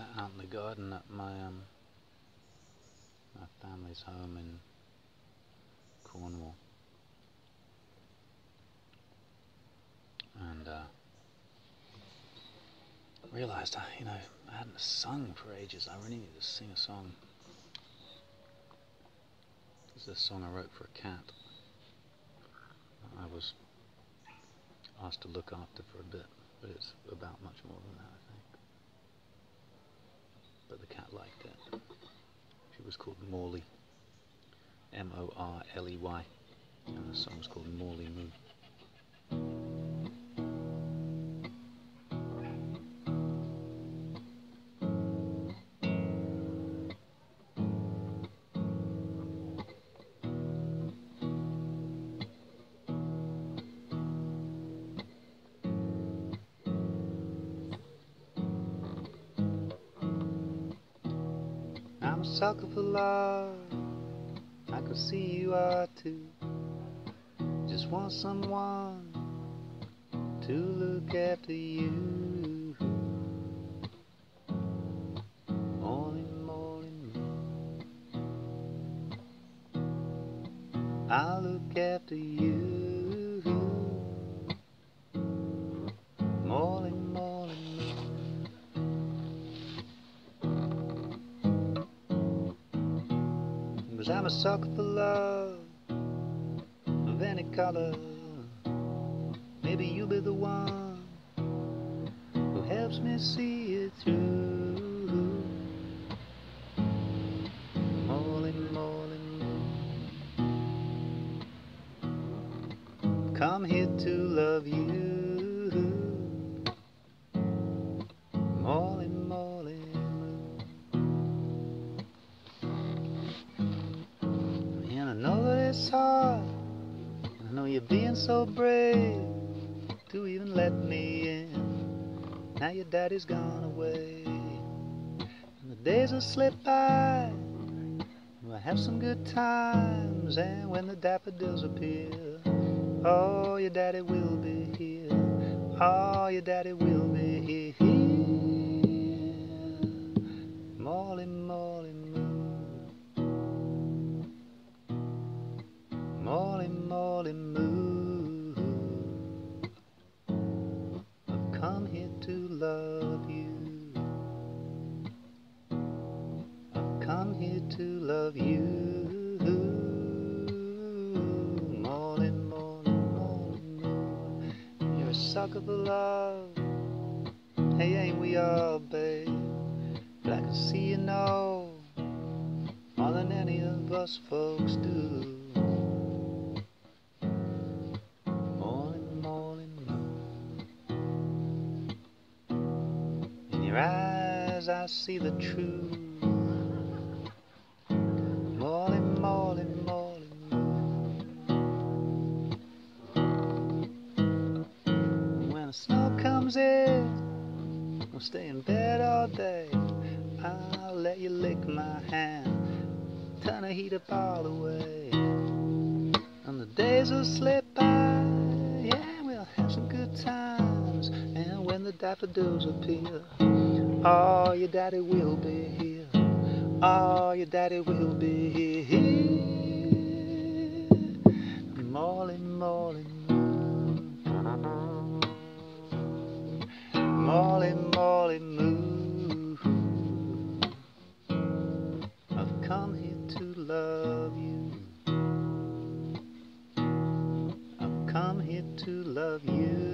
sat out in the garden at my um, my family's home in Cornwall, and uh, realised I, you know, I hadn't sung for ages. I really needed to sing a song. This is a song I wrote for a cat. I was asked to look after for a bit, but it's about much more than that, I think but the cat liked it. She was called Morley, M-O-R-L-E-Y, and the song was called Morley Moo. I'm a sucker for love. I can see you are too. Just want someone to look after you. Morning, morning, moon. I'll look after you. Cause I'm a sucker for love of any color. Maybe you'll be the one who helps me see it through. Morning, moon. Come here to love you. It's hard. I know you're being so brave to even let me in. Now your daddy's gone away. And the days will slip by. We'll have some good times. And when the daffodils appear, oh, your daddy will be here. Oh, your daddy will be here. Morley, Morley. I've come here to love you. I've come here to love you. Morley, Morley, Morley, moo. You're a sucker for love. Hey, ain't we all, babe? But I can see you know more than any of us folks do. I see the truth. Morning, morning, moon. When the snow comes in, I'll stay in bed all day. I'll let you lick my hand, turn the heat up all the way. And the days will slip by, yeah, we'll have some good times. And when the daffodils appear, oh, your daddy will be here. Oh, your daddy will be here. Morley, Morley, moon. Morley, Morley, moo. I've come here to love you. I've come here to love you.